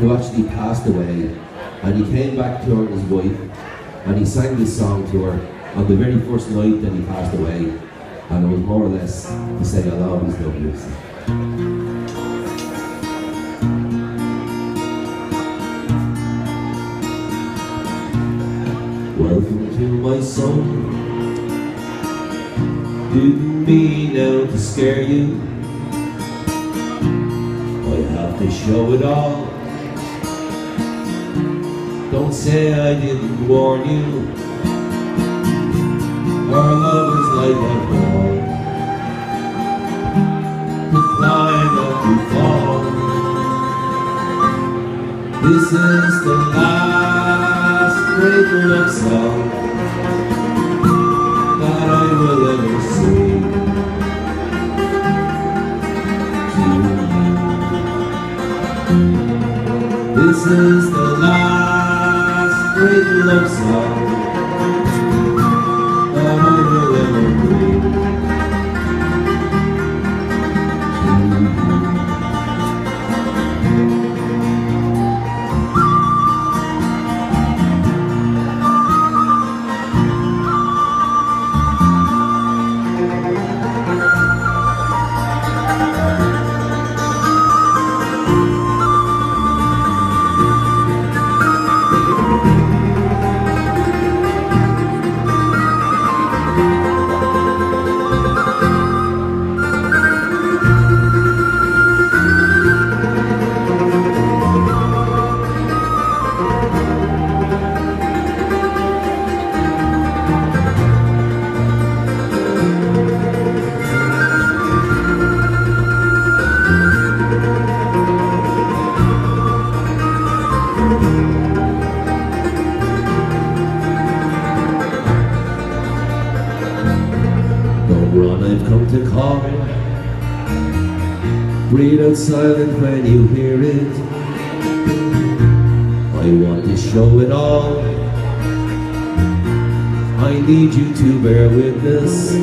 who actually passed away, and he came back to her and his wife, and he sang this song to her on the very first night that he passed away, and it was more or less to say, I'll always love you. Welcome to my song. Didn't mean out to scare you. I have to show it all. Don't say I didn't warn you. Our love is like a wall. To climb up to fall. This is the last great love song that I will ever sing you. This is the Run, I've come to call Breathe out silent when you hear it. I want to show it all. I need you to bear witness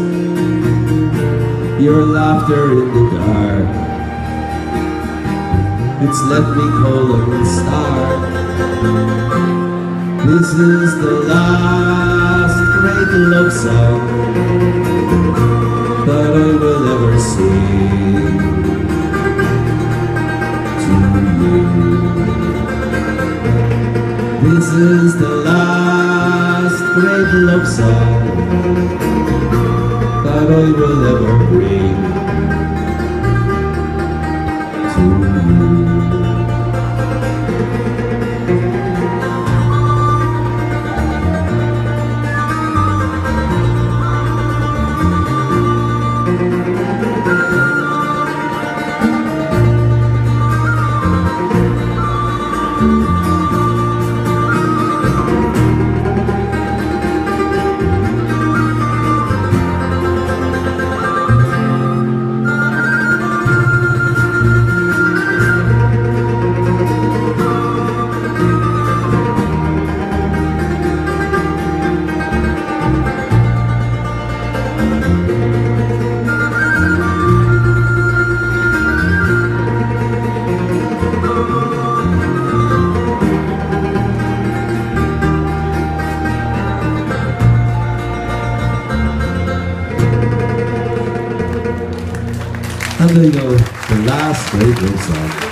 Your laughter in the dark. It's left me cold and stark This is the last great love song This is the last great love song that I will ever bring And there you the last great love song.